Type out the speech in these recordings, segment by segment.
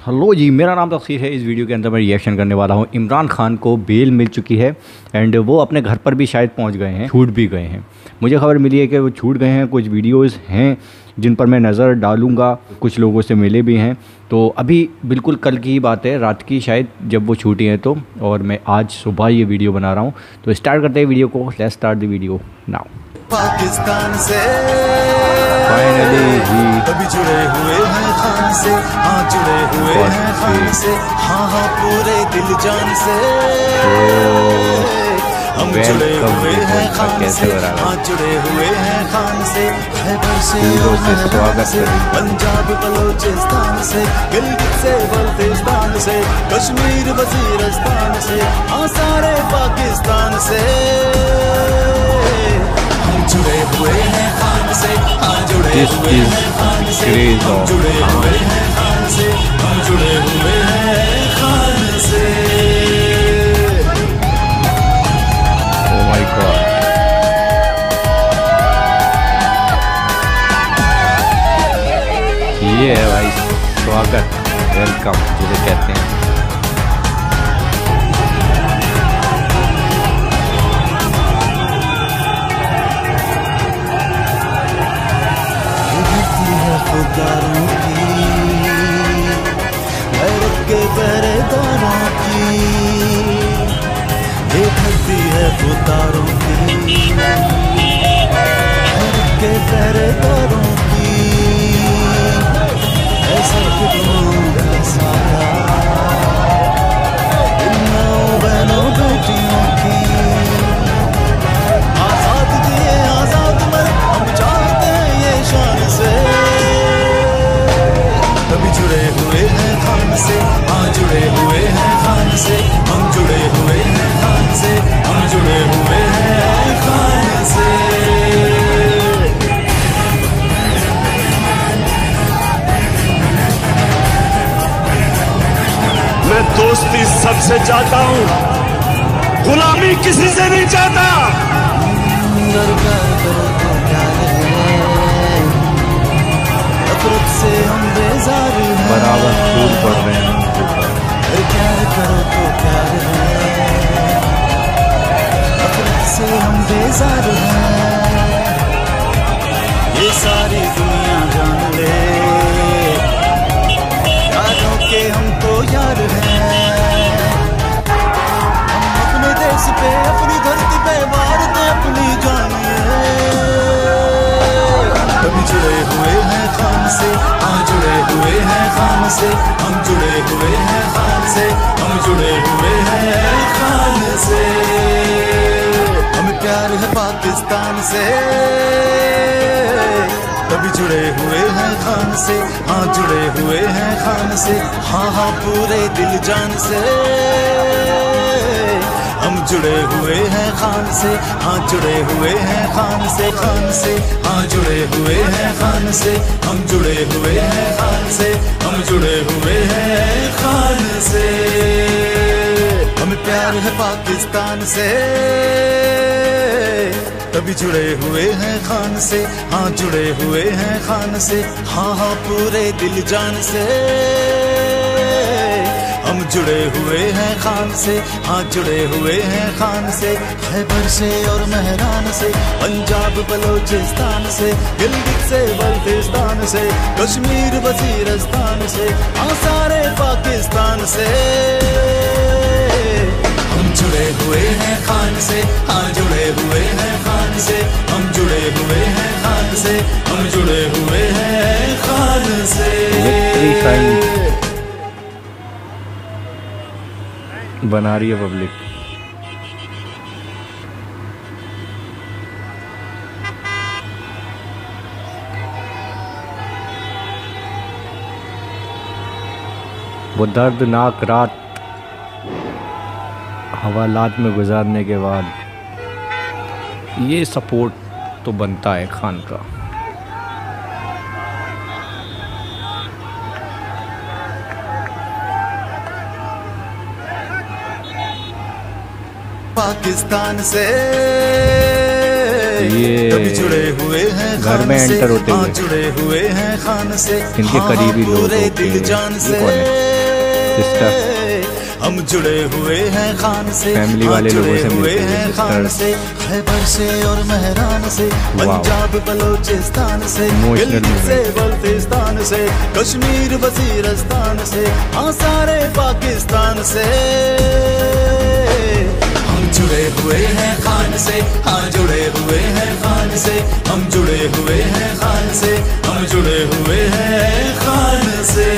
Hello जी मेरा नाम तफसीर है। इस वीडियो के अंदर मैं रिएक्शन करने वाला हूँ। इमरान खान को बेल मिल चुकी है एंड वो अपने घर पर भी शायद पहुँच गए हैं छूट भी गए हैं। मुझे खबर मिली है कि वो छूट गए हैं। कुछ वीडियोस हैं जिन पर मैं नज़र डालूँगा। कुछ लोगों से मिले भी हैं। तो अभी बिल्कुल कल की ही बात है। रात की शायद जब वो छूटी हैं तो। और मैं आज सुबह ये वीडियो बना रहा हूँ। तो स्टार्ट करते हैं वीडियो को। Let start the video now Pakistan से फाइनली जी जुड़े हुए से हाँ जुड़े हुए हैं खान से। हाँ हाँ पूरे दिल जान से। हम जुड़े हुए हैं खान से। हो है? हाँ जुड़े हुए हैं खान से। खैबर से से स्वागत से। पंजाब बलोचिस्तान से। गिलगित से बल्तिस्तान से। कश्मीर वजीरस्तान से। हाँ सारे पाकिस्तान से। This is craze of god ये है भाई स्वागत वेलकम जिसे कहते हैं। सबसे चाहता हूँ। गुलामी किसी से नहीं चाहता। करो प्यार से हम बेजार बराबर फूल पड़ रहे हैं प्यार करो तो प्यार है। से हम बेजार हैं। ये सारी दुनिया खान से हम जुड़े हुए हैं खान से हम जुड़े हुए हैं खान से हम प्यार है पाकिस्तान से कभी जुड़े हुए हैं खान से हाँ जुड़े हुए हैं खान से हाँ हाँ पूरे दिल जान से। जुड़े हुए हैं खान से हाँ जुड़े हुए हैं खान से खान से हाँ जुड़े हुए हैं खान से, हम जुड़े हुए हैं खान से, हम जुड़े हुए हैं खान से। हम प्यार है पाकिस्तान से कभी जुड़े हुए हैं खान से हाँ जुड़े हुए हैं खान से हाँ हाँ पूरे दिल जान से। हम जुड़े हुए हैं खान से हाँ जुड़े हुए हैं खान से, खैबर से और मेहरान से, पंजाब बलोचिस्तान से गिलगित से बल्तिस्तान से, कश्मीर वजीरस्तान से हाँ सारे पाकिस्तान से। हम जुड़े हुए हैं खान से हाँ जुड़े हुए हैं खान से, हम जुड़े हुए हैं खान से, हम जुड़े हुए हैं खान से। बना रही है पब्लिक। वो दर्दनाक रात हवालात में गुजारने के बाद ये सपोर्ट तो बनता है खान का। पाकिस्तान से। ये जुड़े हुए हैं घर में enter होते हाँ हुए। जुड़े हुए हैं खान से इनके हाँ, करीबी हाँ, लोग दिल जान से। है? हम जुड़े हुए हैं खान से फैमिली हाँ, वाले लोगों से हुए मिलते हैं खान से खैबर से और मेहरान से पंजाब बलोचिस्तान से से बल्तिस्तान से कश्मीर वजीरस्तान से हाँ सारे पाकिस्तान से। जुड़े हुए हैं खान से। हाँ जुड़े हुए हैं खान से। हम जुड़े हुए हैं खान से। हम जुड़े हुए हैं खान से।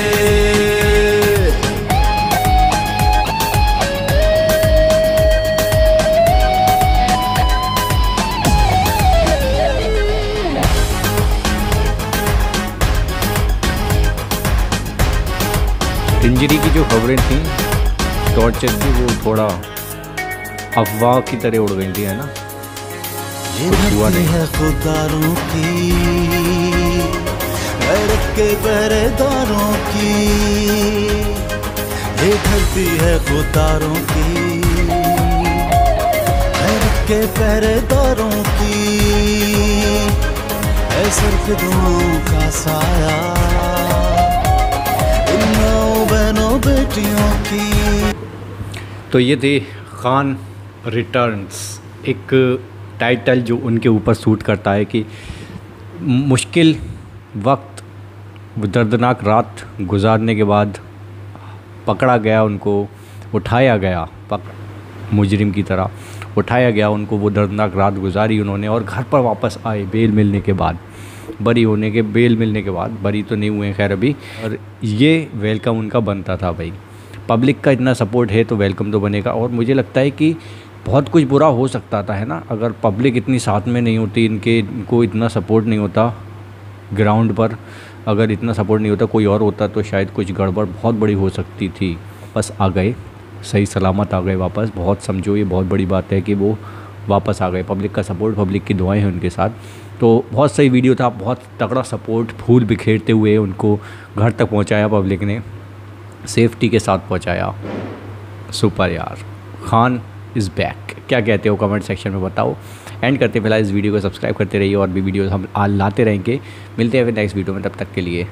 इंजरी की जो खबरें थी टॉर्चर की, वो थोड़ा अफवाह की तरह उड़ गई थी है ना हुआ धरती नहीं। है खुदारों की के पहरेदारों की ये धरती है खुदारों की के पहरेदारों की है सिर्फ़ दुआओं का साया इन बहनों बेटियों की तो ये थी खान रिटर्न्स एक टाइटल जो उनके ऊपर सूट करता है कि मुश्किल वक्त, दर्दनाक रात गुजारने के बाद पकड़ा गया उनको, उठाया गया, पक, मुजरिम की तरह, उठाया गया उनको, वो दर्दनाक रात गुजारी उन्होंने और घर पर वापस आए बेल मिलने के बाद। बरी होने के, बेल मिलने के बाद, बरी तो नहीं हुए खैर अभी, और ये वेलकम उनका बनता था भाई। पब्लिक का इतना सपोर्ट है तो वेलकम तो बनेगा, और मुझे लगता है कि बहुत कुछ बुरा हो सकता था, है ना? अगर पब्लिक इतनी साथ में नहीं होती, इनके, इनको इतना सपोर्ट नहीं होता ग्राउंड पर, अगर इतना सपोर्ट नहीं होता, कोई और होता तो शायद कुछ गड़बड़ बहुत बड़ी हो सकती थी। बस आ गए, सही सलामत आ गए वापस। बहुत समझो, ये बहुत बड़ी बात है कि वो वापस आ गए। पब्लिक का सपोर्ट पब्लिक की दुआएँ हैं उनके साथ। तो बहुत सही वीडियो था, बहुत तगड़ा सपोर्ट फूल बिखेरते हुए उनको घर तक पहुँचाया पब्लिक ने। सेफ्टी के साथ पहुँचाया। सुपर यार। खान इज़ बैक क्या कहते हो कमेंट सेक्शन में बताओ। एंड करते फ़िलहाल इस वीडियो को सब्सक्राइब करते रहिए और भी वीडियोस हम लाते रहेंगे। मिलते हैं फिर नेक्स्ट वीडियो में, तब तक के लिए।